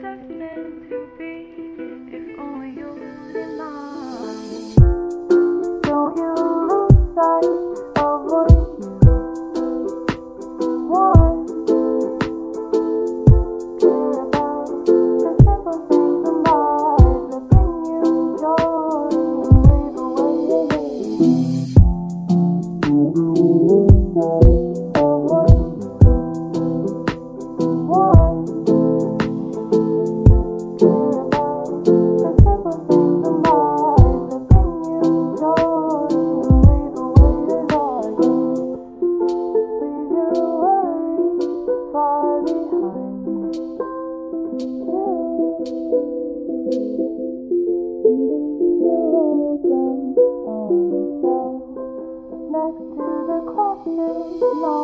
definitely Next to the coffee.